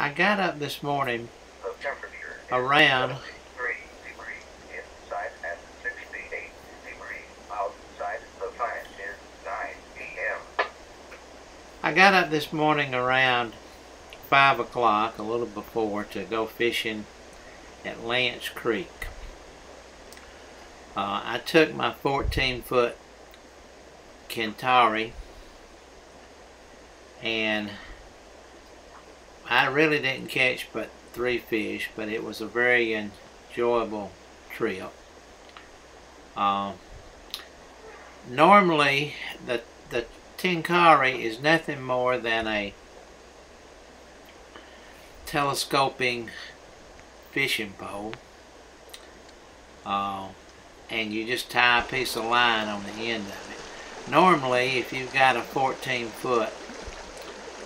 I got up this morning around 3 degrees inside and 68 degrees outside. The time is 9 p.m. I got up this morning around five o'clock, a little before, to go fishing at Lance Creek. Uh, I took my 14 foot Kentari and I really didn't catch but three fish, but it was a very enjoyable trip. Uh, normally, the the Tenkari is nothing more than a telescoping fishing pole. Uh, and you just tie a piece of line on the end of it. Normally, if you've got a 14 foot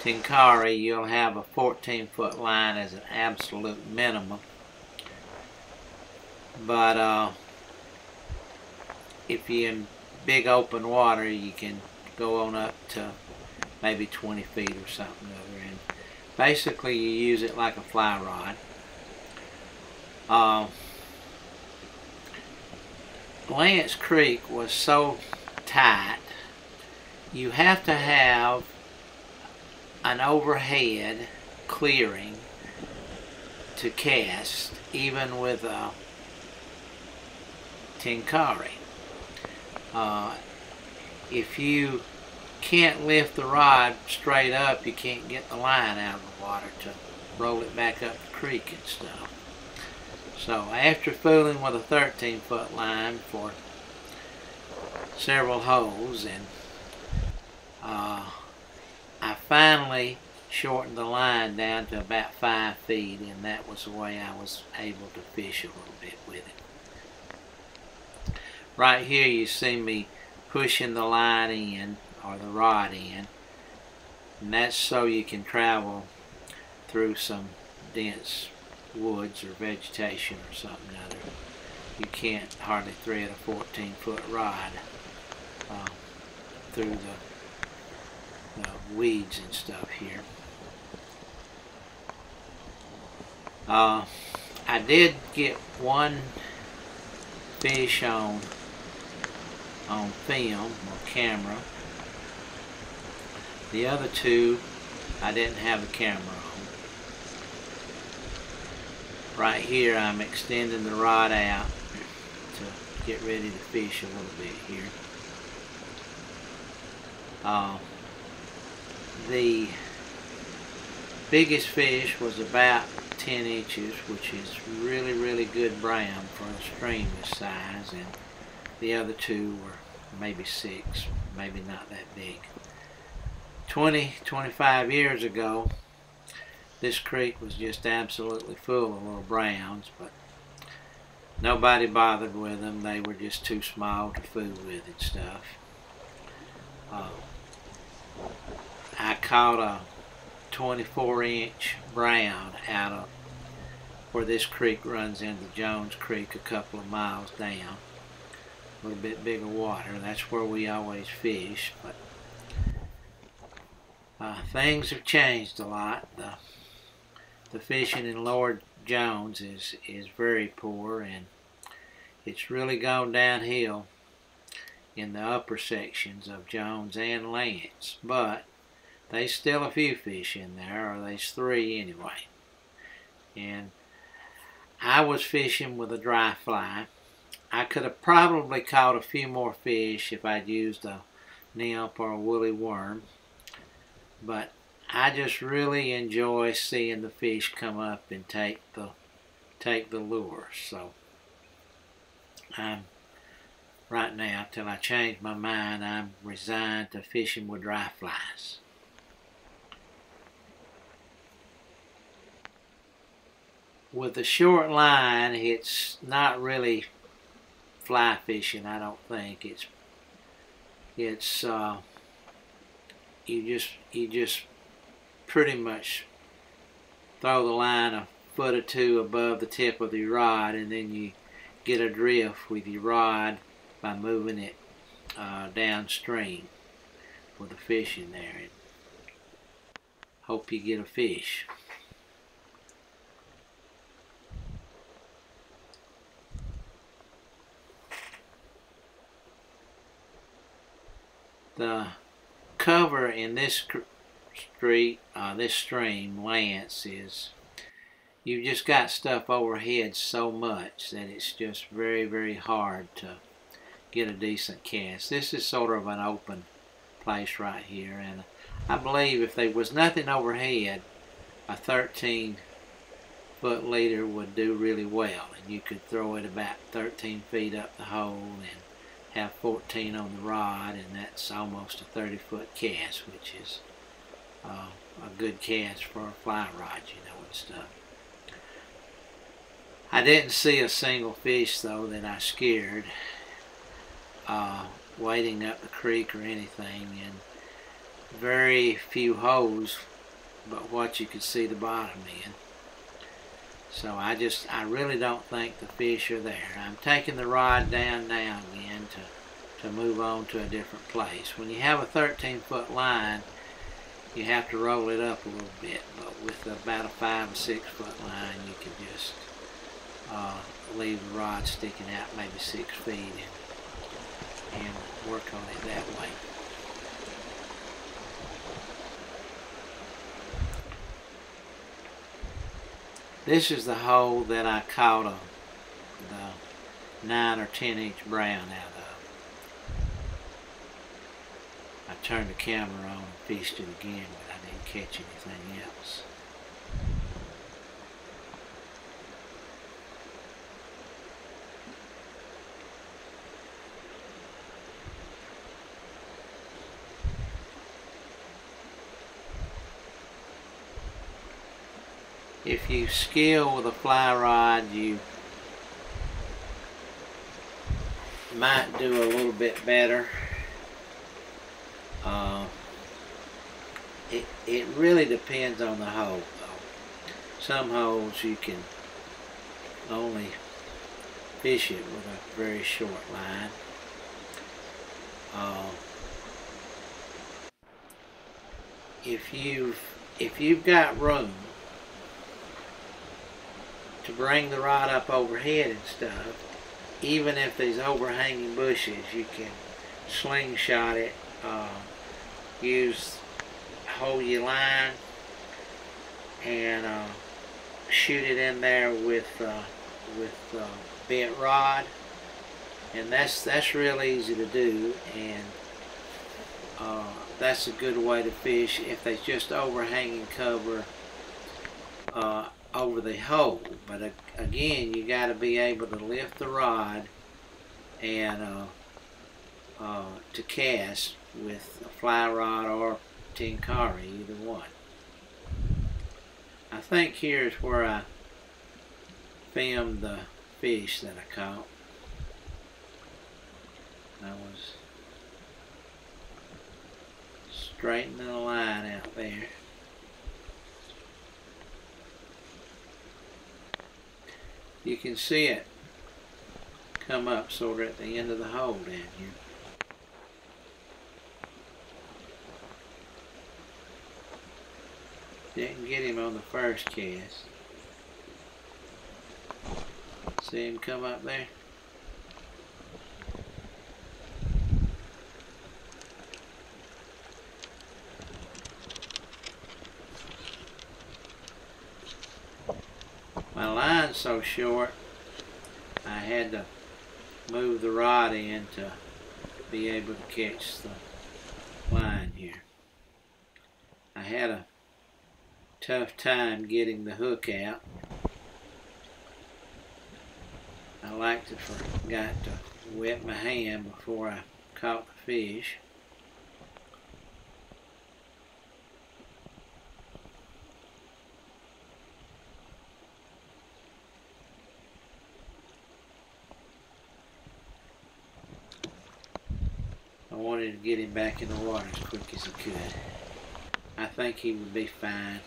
Tenkari, you'll have a 14 foot line as an absolute minimum. But uh, if you're in big open water, you can go on up to maybe 20 feet or something. And basically, you use it like a fly rod. Uh, Lance Creek was so tight, you have to have an overhead clearing to cast, even with a Tenkari. Uh, if you can't lift the rod straight up, you can't get the line out of the water to roll it back up the creek and stuff. So after fooling with a 13 foot line for several holes and uh, I finally shortened the line down to about five feet and that was the way I was able to fish a little bit with it. Right here you see me pushing the line in or the rod in and that's so you can travel through some dense woods or vegetation or something other. You can't hardly thread a 14 foot rod uh, through the, the weeds and stuff here. Uh, I did get one fish on on film or camera. The other two I didn't have a camera on. Right here I'm extending the rod out to get ready to fish a little bit here. Uh, the biggest fish was about 10 inches, which is really, really good brown for a stream this size, and the other two were maybe six, maybe not that big. 20, 25 years ago, this creek was just absolutely full of little browns, but nobody bothered with them. They were just too small to fool with and stuff. Uh, I caught a 24 inch brown out of where this creek runs into Jones Creek a couple of miles down. A little bit bigger water. That's where we always fish, but uh, things have changed a lot. The, the fishing in Lower Jones is, is very poor and it's really gone downhill in the upper sections of Jones and Lance. But there's still a few fish in there, or there's three anyway. And I was fishing with a dry fly. I could have probably caught a few more fish if I'd used a nymph or a woolly worm. But I just really enjoy seeing the fish come up and take the take the lure. So I'm right now, till I change my mind, I'm resigned to fishing with dry flies. With a short line, it's not really fly fishing, I don't think. It's it's uh, you just you just pretty much throw the line a foot or two above the tip of the rod and then you get a drift with your rod by moving it uh, downstream with the fish in there. And hope you get a fish. In this street, uh, this stream, Lance, is you've just got stuff overhead so much that it's just very, very hard to get a decent cast. This is sort of an open place right here, and I believe if there was nothing overhead, a 13 foot leader would do really well, and you could throw it about 13 feet up the hole and have 14 on the rod, and that's almost a 30 foot cast, which is uh, a good cast for a fly rod, you know, and stuff. I didn't see a single fish though that I scared uh, wading up the creek or anything, and very few holes, but what you could see the bottom in. So I just, I really don't think the fish are there. I'm taking the rod down now again to, to move on to a different place. When you have a 13 foot line, you have to roll it up a little bit, but with about a five or six foot line, you can just uh, leave the rod sticking out maybe six feet and, and work on it that way. This is the hole that I caught a, the 9 or 10 inch brown out of. I turned the camera on and fished it again, but I didn't catch anything else. If you skill with a fly rod, you might do a little bit better. Uh, it, it really depends on the hole. Some holes you can only fish it with a very short line. Uh, if you've if you've got room to bring the rod up overhead and stuff, even if there's overhanging bushes, you can slingshot it, uh, use, hold your line, and uh, shoot it in there with uh, with uh, bent rod, and that's that's real easy to do, and uh, that's a good way to fish if there's just overhanging cover. Over the hole. But again, you got to be able to lift the rod and uh, uh, to cast with a fly rod or tenkara, either one. I think here's where I filmed the fish that I caught. I was straightening the line out there. You can see it come up sort of at the end of the hole down here. Didn't get him on the first cast. See him come up there? My line's so short I had to move the rod in to be able to catch the line here. I had a tough time getting the hook out. I like to forgot to wet my hand before I caught the fish. I wanted to get him back in the water as quick as he could. I think he would be fine.